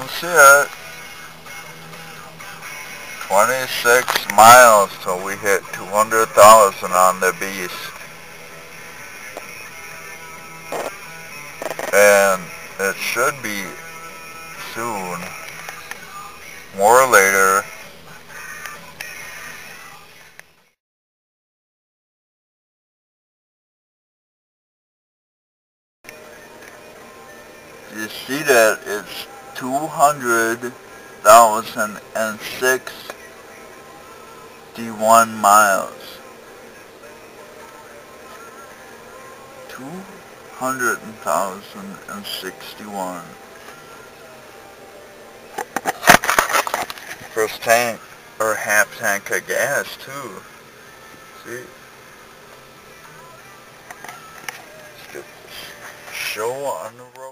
that's it. 26 miles till we hit 200,000 on the beast. And it should be soon, more later. You see that it's 200,061 miles. 200,061. First tank, or half tank of gas too. See? Let's get this show on the road.